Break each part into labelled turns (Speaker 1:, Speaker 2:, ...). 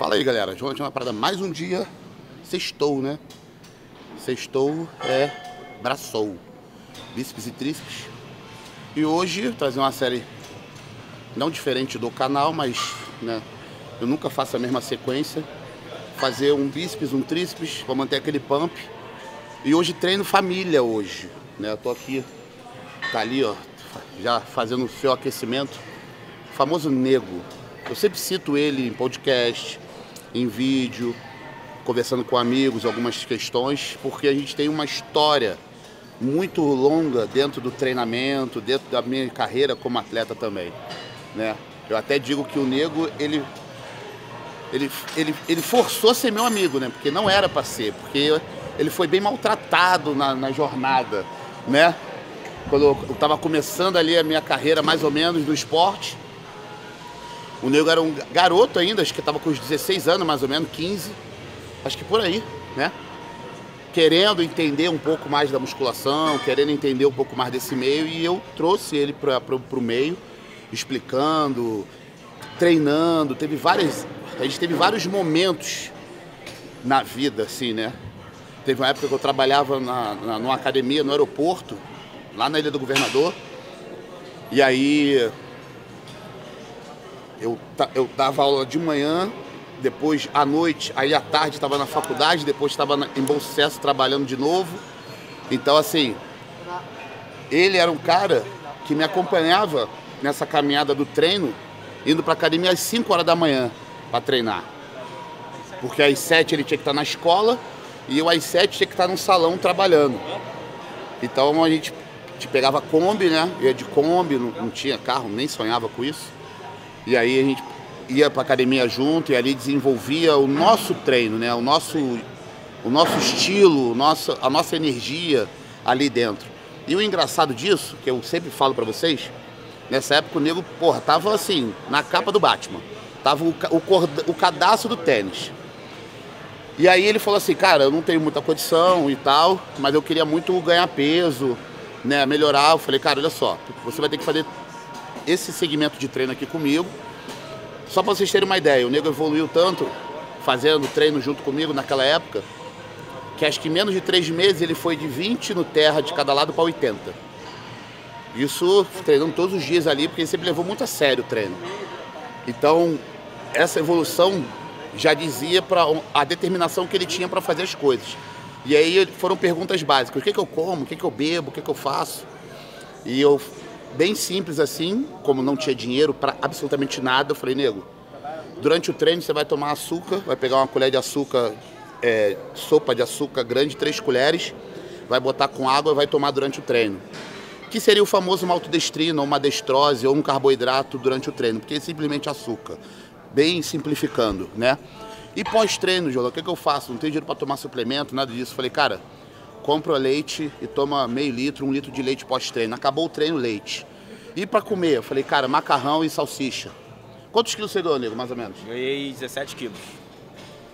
Speaker 1: Fala aí, galera. João tinha uma parada mais um dia. Sextou, né? Sextou é braçou. Bíceps e tríceps. E hoje trazer uma série não diferente do canal, mas né, eu nunca faço a mesma sequência. Fazer um bíceps, um tríceps, para manter aquele pump. E hoje treino família hoje. Né? Eu tô aqui, tá ali, ó, já fazendo o seu aquecimento. O famoso nego. Eu sempre cito ele em podcast, em vídeo, conversando com amigos, algumas questões, porque a gente tem uma história muito longa dentro do treinamento, dentro da minha carreira como atleta também, né? Eu até digo que o Nego, ele ele, ele, ele forçou ser meu amigo, né? Porque não era para ser, porque ele foi bem maltratado na, na jornada, né? Quando eu estava começando ali a minha carreira, mais ou menos, no esporte, o Nego era um garoto ainda, acho que estava com uns 16 anos, mais ou menos, 15. Acho que por aí, né? Querendo entender um pouco mais da musculação, querendo entender um pouco mais desse meio, e eu trouxe ele para o meio, explicando, treinando. Teve várias. A gente teve vários momentos na vida, assim, né? Teve uma época que eu trabalhava na, na, numa academia no aeroporto, lá na Ilha do Governador. E aí eu, eu dava aula de manhã, depois à noite, aí à tarde estava na faculdade, depois estava em Bom Sucesso trabalhando de novo. Então, assim, ele era um cara que me acompanhava nessa caminhada do treino, indo para academia às 5 horas da manhã para treinar. Porque às 7 ele tinha que estar na escola e eu às 7 tinha que estar no salão trabalhando. Então a gente, a gente pegava Kombi, né? Ia de Kombi, não, não tinha carro, nem sonhava com isso. E aí a gente ia para academia junto e ali desenvolvia o nosso treino, né? O nosso, o nosso estilo, nossa, a nossa energia ali dentro. E o engraçado disso, que eu sempre falo para vocês, nessa época o nego, porra, tava assim, na capa do Batman. Tava o, o, o cadastro do tênis. E aí ele falou assim, cara, eu não tenho muita condição e tal, mas eu queria muito ganhar peso, né, melhorar. Eu falei, cara, olha só, você vai ter que fazer esse segmento de treino aqui comigo. Só para vocês terem uma ideia, o nego evoluiu tanto fazendo treino junto comigo naquela época, que acho que em menos de três meses ele foi de 20 no terra de cada lado para 80. Isso treinando todos os dias ali, porque ele sempre levou muito a sério o treino. Então, essa evolução já dizia para a determinação que ele tinha para fazer as coisas. E aí foram perguntas básicas: o que, que eu como, o que, que eu bebo, o que, que eu faço? E eu bem simples assim, como não tinha dinheiro para absolutamente nada, eu falei, nego, durante o treino você vai tomar açúcar, vai pegar uma colher de açúcar, é, sopa de açúcar grande, três colheres, vai botar com água e vai tomar durante o treino. Que seria o famoso maltodestrina, ou uma destrose, ou um carboidrato durante o treino, porque é simplesmente açúcar. Bem simplificando, né? E pós-treino, Jola, o que, que eu faço? Não tenho dinheiro para tomar suplemento, nada disso. Falei, cara, compra leite e toma meio litro, um litro de leite pós-treino. Acabou o treino, leite. E para comer? Eu falei, cara, macarrão e salsicha. Quantos quilos você ganhou, nego, mais ou menos?
Speaker 2: Ganhei 17 quilos.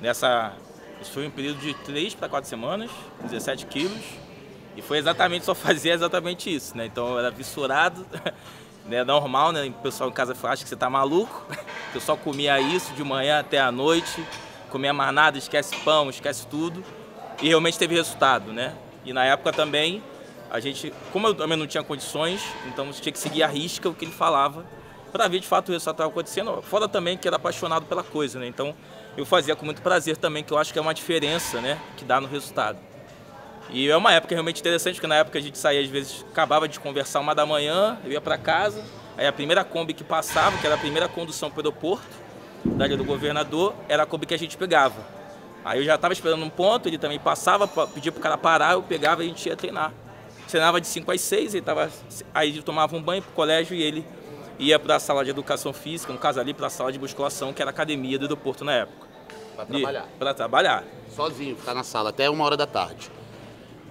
Speaker 2: Nessa. Isso foi um período de 3 para 4 semanas, 17 quilos. E foi exatamente, só fazia exatamente isso, né? Então eu era vissurado, né? Normal, né? O pessoal em casa acha que você tá maluco. Eu só comia isso de manhã até a noite, comia mais nada, esquece pão, esquece tudo e realmente teve resultado, né? E na época também, a gente, como eu também não tinha condições, então você tinha que seguir a risca o que ele falava para ver de fato o resultado estava acontecendo. Fora também que era apaixonado pela coisa, né? Então eu fazia com muito prazer também, que eu acho que é uma diferença, né? Que dá no resultado. E é uma época realmente interessante, porque na época a gente saía, às vezes, acabava de conversar uma da manhã, eu ia para casa, aí a primeira Kombi que passava, que era a primeira condução para o aeroporto, da área do governador, era a Kombi que a gente pegava. Aí eu já estava esperando um ponto, ele também passava, pedia pro cara parar, eu pegava e a gente ia treinar. Treinava de 5 às 6, ele tava, aí ele tomava um banho pro colégio e ele ia para a sala de educação física, no caso ali para a sala de musculação, que era a academia do aeroporto na época.
Speaker 1: Para trabalhar?
Speaker 2: Para trabalhar.
Speaker 1: Sozinho, ficar na sala até uma hora da tarde.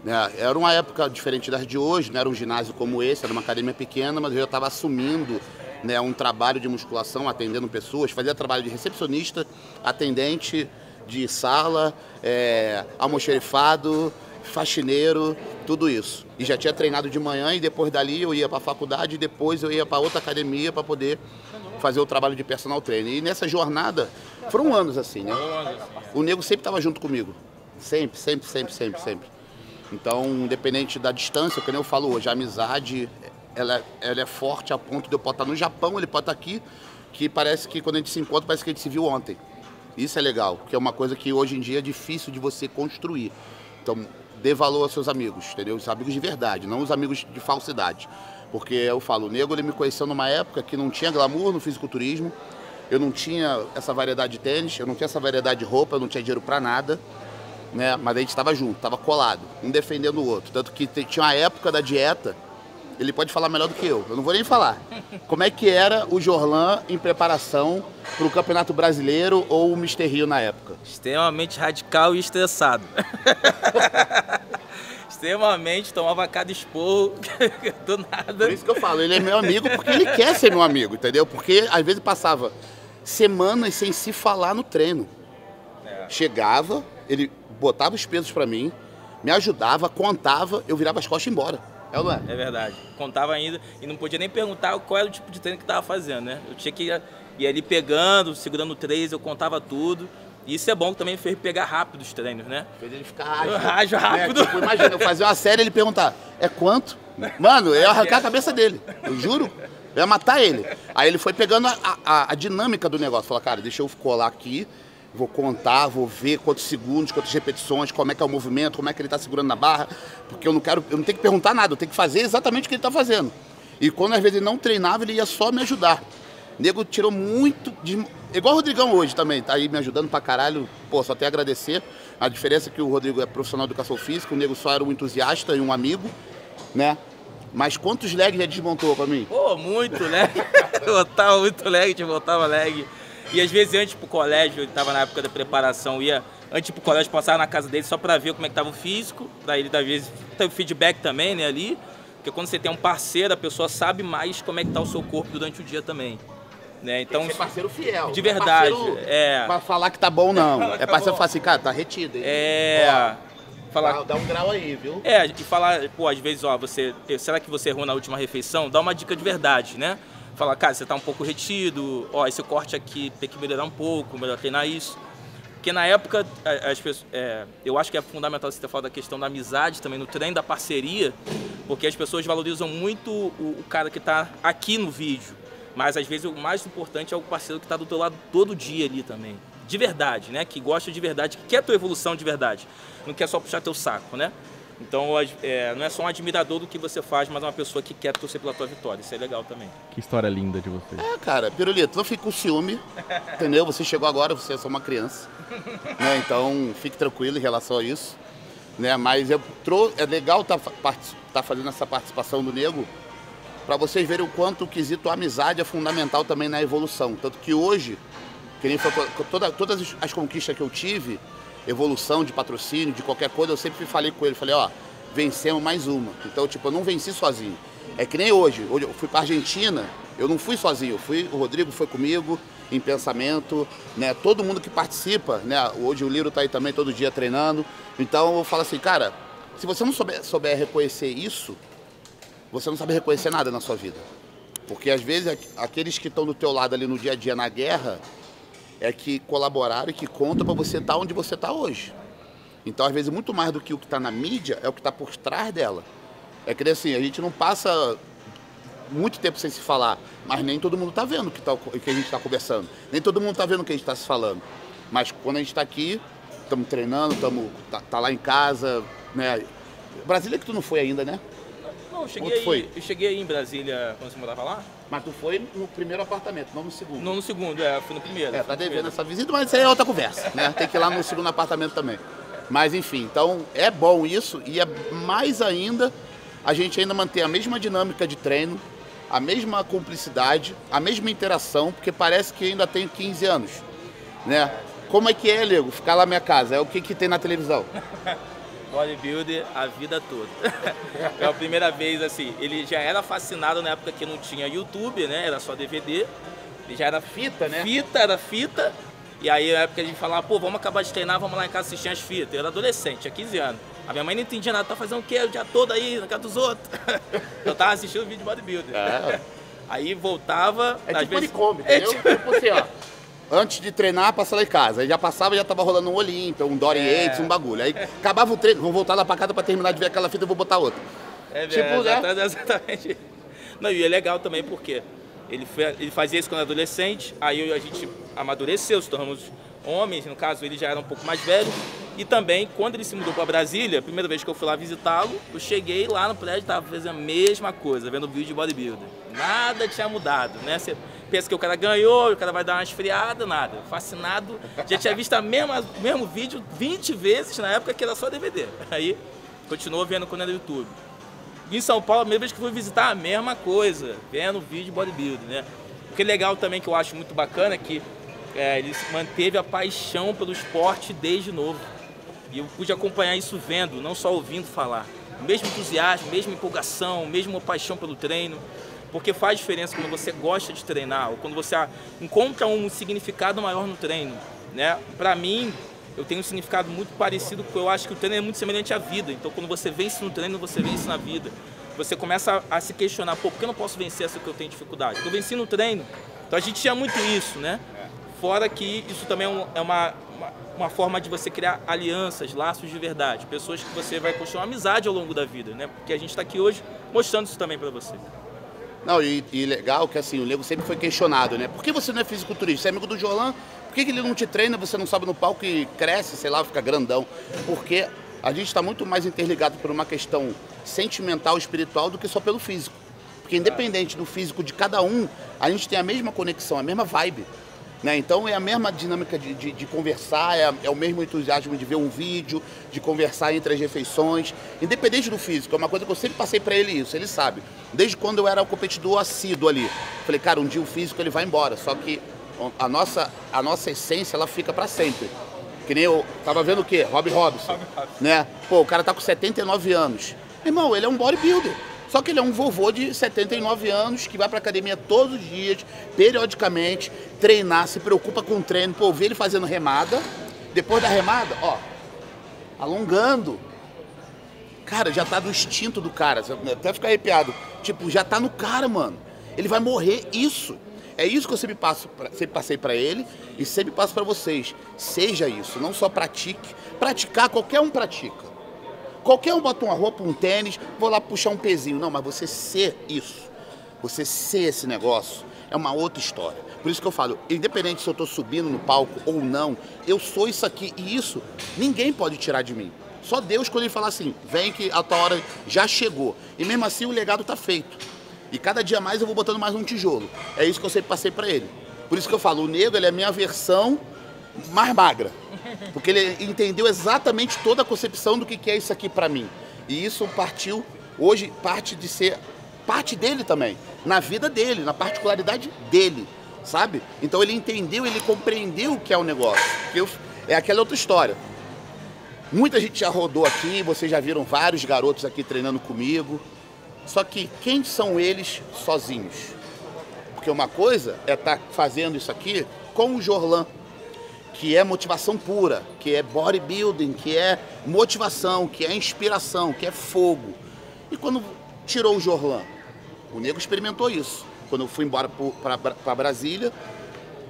Speaker 1: Né? Era uma época diferente das de hoje, não era um ginásio como esse, era uma academia pequena, mas eu já estava assumindo né, um trabalho de musculação, atendendo pessoas, fazia trabalho de recepcionista, atendente, de sala, é, almoxerifado, faxineiro, tudo isso. E já tinha treinado de manhã e depois dali eu ia para a faculdade e depois eu ia para outra academia para poder fazer o trabalho de personal trainer. E nessa jornada Foram anos assim, né? O nego sempre estava junto comigo. Sempre, sempre, sempre, sempre, sempre. Então, independente da distância, como eu falo hoje, a amizade, ela, ela é forte a ponto de eu poder estar no Japão, ele pode estar aqui, que parece que quando a gente se encontra, parece que a gente se viu ontem. Isso é legal, que é uma coisa que hoje em dia é difícil de você construir. Então, dê valor aos seus amigos, entendeu? Os amigos de verdade, não os amigos de falsidade. Porque eu falo, o nego ele me conheceu numa época que não tinha glamour no fisiculturismo, eu não tinha essa variedade de tênis, eu não tinha essa variedade de roupa, eu não tinha dinheiro para nada, né? Mas a gente estava junto, estava colado, um defendendo o outro. Tanto que tinha uma época da dieta, ele pode falar melhor do que eu, eu não vou nem falar. Como é que era o Jorlan em preparação para o Campeonato Brasileiro ou o Mister Rio na época?
Speaker 2: Extremamente radical e estressado. Extremamente, tomava cada esporro do nada.
Speaker 1: Por isso que eu falo, ele é meu amigo porque ele quer ser meu amigo, entendeu? Porque às vezes passava semanas sem se falar no treino. É. Chegava, ele botava os pesos para mim, me ajudava, contava, eu virava as costas e embora. É ou não é?
Speaker 2: É verdade. Contava ainda e não podia nem perguntar qual era o tipo de treino que estava fazendo, né? Eu tinha que ir, ir ali pegando, segurando três, eu contava tudo. E isso é bom que também fez pegar rápido os treinos, né?
Speaker 1: Fez ele ficar ágil.
Speaker 2: Ágil, rápido.
Speaker 1: É, tipo, imagina, eu fazia uma série e ele perguntar, é quanto? Mano, eu ia arrancar a cabeça dele. Eu juro. Eu ia matar ele. Aí ele foi pegando a, a, a dinâmica do negócio. Falou, cara, deixa eu colar aqui, vou contar, vou ver quantos segundos, quantas repetições, como é que é o movimento, como é que ele está segurando na barra, porque eu não quero, eu não tenho que perguntar nada, eu tenho que fazer exatamente o que ele está fazendo. E quando às vezes ele não treinava, ele ia só me ajudar. O nego tirou muito de... Igual o Rodrigão hoje também, tá aí me ajudando pra caralho. Pô, só até agradecer. A diferença é que o Rodrigo é profissional de educação física, o nego só era um entusiasta e um amigo, né? Mas quantos legs já desmontou pra mim?
Speaker 2: Pô, muito leg. botava muito leg, desmontava leg. E às vezes antes pro colégio, ele tava na época da preparação, ia antes pro colégio passar na casa dele só para ver como é que tava o físico, para ele às vezes ter o feedback também, né, ali. Porque quando você tem um parceiro, a pessoa sabe mais como é que tá o seu corpo durante o dia também. Né? Então,
Speaker 1: tem que ser parceiro fiel.
Speaker 2: De verdade.
Speaker 1: É, é. Pra falar que tá bom, não. é parceiro falar assim, cara, tá retido. Hein?
Speaker 2: É.
Speaker 1: Ó, falar... Dá um grau aí, viu?
Speaker 2: É, e falar, pô, às vezes, ó, você. Será que você errou na última refeição? Dá uma dica de verdade, né? Falar, cara, você tá um pouco retido, ó, esse corte aqui tem que melhorar um pouco, melhor treinar isso. Porque na época, as pessoas, é, eu acho que é fundamental você ter falado da questão da amizade também, no treino da parceria, porque as pessoas valorizam muito o, o cara que está aqui no vídeo. Mas às vezes o mais importante é o parceiro que está do teu lado todo dia ali também. De verdade, né? Que gosta de verdade, que quer a tua evolução de verdade. Não quer só puxar teu saco, né? Então é, não é só um admirador do que você faz, mas uma pessoa que quer torcer pela tua vitória. Isso é legal também.
Speaker 3: Que história linda de você.
Speaker 1: É, cara, Pirulito, não fique com ciúme, entendeu? Você chegou agora, você é só uma criança. né? Então fique tranquilo em relação a isso. Né? Mas eu trou é legal estar tá, tá fazendo essa participação do Nego para vocês verem o quanto o quesito amizade é fundamental também na evolução. Tanto que hoje, que nem foi, toda, todas as conquistas que eu tive, evolução de patrocínio, de qualquer coisa, eu sempre falei com ele, falei, ó, vencemos mais uma. Então, tipo, eu não venci sozinho. É que nem hoje, hoje eu fui para Argentina, eu não fui sozinho, eu fui, o Rodrigo foi comigo em pensamento, né? Todo mundo que participa, né? Hoje o Liro tá aí também todo dia treinando. Então eu falo assim, cara, se você não souber, souber reconhecer isso, você não sabe reconhecer nada na sua vida. Porque às vezes aqueles que estão do teu lado ali no dia a dia na guerra é que colaboraram e que contam para você estar tá onde você está hoje. Então, às vezes, muito mais do que o que está na mídia é o que está por trás dela. É que assim, a gente não passa muito tempo sem se falar, mas nem todo mundo está vendo o que, tá, que a gente está conversando. Nem todo mundo está vendo o que a gente está se falando. Mas quando a gente está aqui, estamos treinando, estamos tá, tá, lá em casa, né? Brasília que tu não foi ainda, né?
Speaker 2: Não, eu cheguei, aí, foi? eu cheguei aí em Brasília quando você morava lá.
Speaker 1: Mas tu foi no primeiro apartamento, não no segundo.
Speaker 2: Não no segundo, é, fui no primeiro.
Speaker 1: É, tá devendo essa visita, mas isso aí é outra conversa, né? Tem que ir lá no segundo apartamento também. Mas enfim, então é bom isso e é mais ainda a gente ainda manter a mesma dinâmica de treino, a mesma cumplicidade, a mesma interação, porque parece que ainda tenho 15 anos, né? Como é que é, Lego? Ficar lá na minha casa, é o que, que tem na televisão?
Speaker 2: bodybuilder a vida toda. é a primeira vez, assim, ele já era fascinado na época que não tinha YouTube, né? Era só DVD. Ele já era fita, né? Fita, era fita. E aí, na época a gente falava, pô, vamos acabar de treinar, vamos lá em casa assistir as fitas. Eu era adolescente, tinha 15 anos. A minha mãe não entendia nada, tá fazendo o quê o dia todo aí, na casa dos outros? Eu tava assistindo vídeo de bodybuilder. É. Aí voltava.
Speaker 1: É tipo vezes... come, entendeu? É tipo... tipo assim, ó. antes de treinar, passa lá em casa. Aí já passava, já tava rolando um Olímpia, um Dory
Speaker 2: É.
Speaker 1: Yates, um bagulho. Aí acabava o treino, vou voltar lá pra casa pra terminar de ver aquela fita e vou botar outra.
Speaker 2: É,
Speaker 1: Tipo,
Speaker 2: é,
Speaker 1: né?
Speaker 2: exata- exatamente. Não, e é legal também porque ele, fe- ele fazia isso quando era adolescente, aí a gente amadureceu, se tornamos homens, no caso ele já era um pouco mais velho. E também, quando ele se mudou para Brasília, a primeira vez que eu fui lá visitá-lo, eu cheguei lá no prédio e estava fazendo a mesma coisa, vendo vídeo de bodybuilder. Nada tinha mudado, né? Você pensa que o cara ganhou, o cara vai dar uma esfriada, nada. Fascinado, já tinha visto o mesmo vídeo 20 vezes na época que era só DVD. Aí, continuou vendo quando era YouTube. Em São Paulo, a vez que fui visitar, a mesma coisa, vendo vídeo bodybuilding, né? O que é legal também, que eu acho muito bacana, é que é, ele manteve a paixão pelo esporte desde novo. E eu pude acompanhar isso vendo, não só ouvindo falar. O mesmo entusiasmo, mesma empolgação, mesma paixão pelo treino. Porque faz diferença quando você gosta de treinar, ou quando você encontra um significado maior no treino. Né? Para mim, eu tenho um significado muito parecido, porque eu acho que o treino é muito semelhante à vida. Então, quando você vence no treino, você vence na vida. Você começa a, a se questionar, pô, por que eu não posso vencer essa que eu tenho dificuldade? Eu venci no treino. Então, a gente tinha muito isso, né? Fora que isso também é, um- é uma, uma, uma forma de você criar alianças, laços de verdade. Pessoas que você vai construir uma amizade ao longo da vida, né? Porque a gente está aqui hoje mostrando isso também para você.
Speaker 1: Não, e, e legal que assim, o Nego sempre foi questionado, né? Por que você não é fisiculturista? Você é amigo do Jolan, por que, que ele não te treina, você não sobe no palco e cresce, sei lá, fica grandão? Porque a gente está muito mais interligado por uma questão sentimental, espiritual, do que só pelo físico. Porque independente do físico de cada um, a gente tem a mesma conexão, a mesma vibe. Né? Então é a mesma dinâmica de, de- de conversar, é, é o mesmo entusiasmo de ver um vídeo, de conversar entre as refeições, independente do físico. É uma coisa que eu sempre passei pra ele isso, ele sabe. Desde quando eu era o competidor assíduo ali. Falei, cara, um dia o físico ele vai embora, só que a nossa, a nossa essência ela fica pra sempre. Que nem eu tava vendo o quê? Rob Robson. Né? Pô, o cara tá com 79 anos. Irmão, ele é um bodybuilder. Só que ele é um vovô de 79 anos que vai pra academia todos os dias, periodicamente, treinar, se preocupa com o treino. Pô, vi ele fazendo remada. Depois da remada, ó, alongando. Cara, já tá do instinto do cara. Até ficar arrepiado. Tipo, já tá no cara, mano. Ele vai morrer isso. É isso que eu sempre, passo pra- sempre passei pra ele e sempre passo pra vocês. Seja isso, não só pratique. Praticar, qualquer um pratica. Qualquer um bota uma roupa, um tênis, vou lá puxar um pezinho. Não, mas você ser isso, você ser esse negócio, é uma outra história. Por isso que eu falo, independente se eu tô subindo no palco ou não, eu sou isso aqui. E isso ninguém pode tirar de mim. Só Deus quando ele falar assim, vem que a tua hora já chegou. E mesmo assim o legado tá feito. E cada dia mais eu vou botando mais um tijolo. É isso que eu sempre passei pra ele. Por isso que eu falo, o negro ele é a minha versão mais magra. Porque ele entendeu exatamente toda a concepção do que é isso aqui pra mim. E isso partiu, hoje, parte de ser parte dele também. Na vida dele, na particularidade dele, sabe? Então ele entendeu, ele compreendeu o que é o negócio. Eu- é aquela outra história. Muita gente já rodou aqui, vocês já viram vários garotos aqui treinando comigo. Só que quem são eles sozinhos? Porque uma coisa é estar fazendo isso aqui com o Jorlan, que é motivação pura, que é bodybuilding, que é motivação, que é inspiração, que é fogo. E quando tirou o Jorlan, o nego experimentou isso. Quando eu fui embora para Brasília,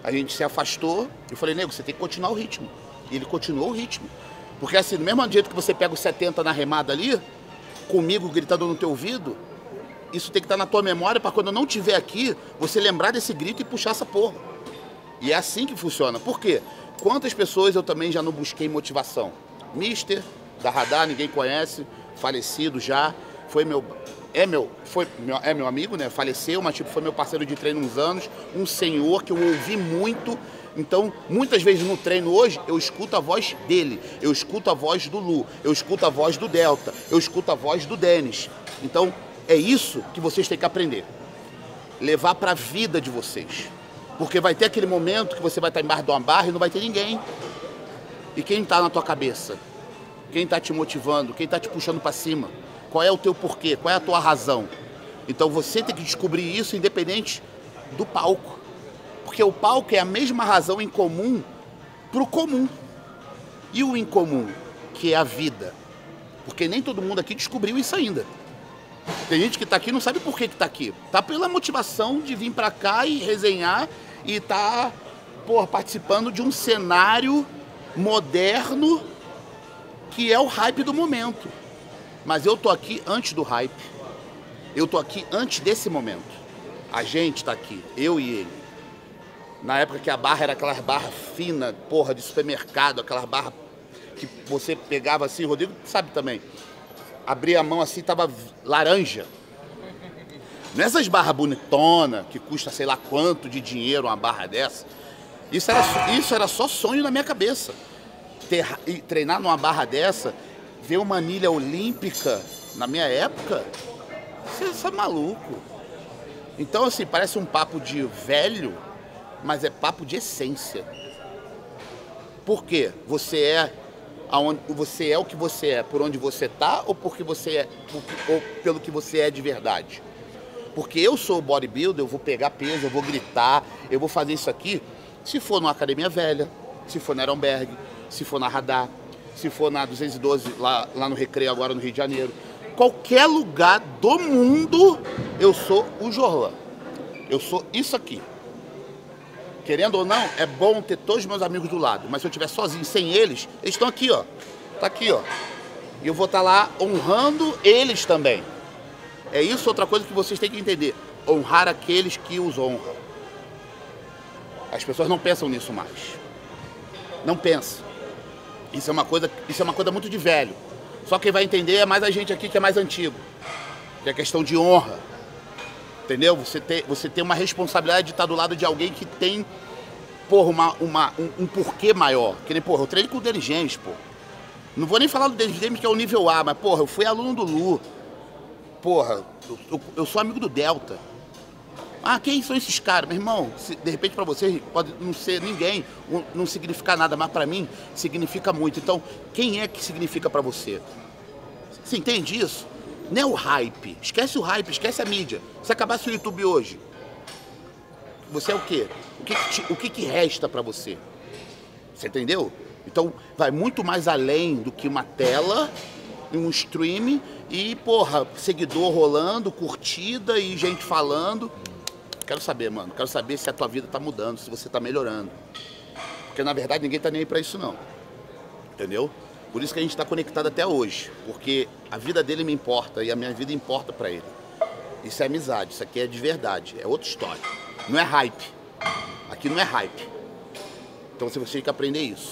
Speaker 1: a gente se afastou. Eu falei, nego, você tem que continuar o ritmo. E ele continuou o ritmo. Porque assim, do mesmo jeito que você pega os 70 na remada ali, comigo gritando no teu ouvido, isso tem que estar na tua memória para quando eu não estiver aqui, você lembrar desse grito e puxar essa porra. E é assim que funciona. Por quê? Quantas pessoas eu também já não busquei motivação? Mister, da Radar, ninguém conhece, falecido já, foi meu. É meu, foi é meu amigo, né? Faleceu, mas tipo, foi meu parceiro de treino uns anos, um senhor que eu ouvi muito. Então, muitas vezes no treino hoje, eu escuto a voz dele, eu escuto a voz do Lu, eu escuto a voz do Delta, eu escuto a voz do Denis. Então, é isso que vocês têm que aprender. Levar para a vida de vocês. Porque vai ter aquele momento que você vai estar embaixo de uma barra e não vai ter ninguém. E quem está na tua cabeça? Quem está te motivando? Quem está te puxando para cima? Qual é o teu porquê? Qual é a tua razão? Então você tem que descobrir isso independente do palco. Porque o palco é a mesma razão em comum para o comum. E o incomum, que é a vida. Porque nem todo mundo aqui descobriu isso ainda. Tem gente que está aqui e não sabe por que está aqui. Tá pela motivação de vir para cá e resenhar e tá porra, participando de um cenário moderno que é o hype do momento. Mas eu tô aqui antes do hype. Eu tô aqui antes desse momento. A gente tá aqui, eu e ele. Na época que a barra era aquelas barras finas, porra, de supermercado, aquelas barras que você pegava assim, Rodrigo sabe também. Abria a mão assim, tava laranja. Nessas barras bonitona, que custa sei lá quanto de dinheiro uma barra dessa. Isso era, isso era só sonho na minha cabeça. Ter, treinar numa barra dessa, ver uma anilha olímpica na minha época, você é maluco. Então, assim, parece um papo de velho, mas é papo de essência. Por quê? Você é aonde você é o que você é, por onde você tá ou porque você é ou pelo que você é de verdade? Porque eu sou bodybuilder, eu vou pegar peso, eu vou gritar, eu vou fazer isso aqui se for numa academia velha, se for na Aeronberg, se for na Radar, se for na 212 lá, lá no Recreio agora no Rio de Janeiro. Qualquer lugar do mundo eu sou o Jorlan. Eu sou isso aqui. Querendo ou não, é bom ter todos os meus amigos do lado. Mas se eu estiver sozinho, sem eles, eles estão aqui, ó. Tá aqui, ó. E eu vou estar tá lá honrando eles também. É isso outra coisa que vocês têm que entender. Honrar aqueles que os honram. As pessoas não pensam nisso mais. Não pensam. Isso é uma coisa, isso é uma coisa muito de velho. Só quem vai entender é mais a gente aqui que é mais antigo. Que é questão de honra. Entendeu? Você tem, você tem uma responsabilidade de estar do lado de alguém que tem, porra, uma, uma, um, um porquê maior. Que nem, porra, eu treino com o Deligens. Não vou nem falar do Deligens que é o nível A, mas, porra, eu fui aluno do Lu. Porra, eu, eu, sou amigo do Delta. Ah, quem são esses caras? Meu irmão, se, de repente para você pode não ser ninguém, não significar nada, mas para mim significa muito. Então, quem é que significa para você? Você entende isso? Não é o hype. Esquece o hype, esquece a mídia. Se acabasse o YouTube hoje, você é o quê? O que, que, te, o que, que resta para você? Você entendeu? Então, vai muito mais além do que uma tela, um stream e, porra, seguidor rolando, curtida e gente falando. Quero saber, mano. Quero saber se a tua vida tá mudando, se você tá melhorando. Porque na verdade ninguém tá nem aí pra isso, não. Entendeu? Por isso que a gente está conectado até hoje, porque a vida dele me importa e a minha vida importa para ele. Isso é amizade, isso aqui é de verdade, é outra história. Não é hype. Aqui não é hype. Então você tem que aprender isso.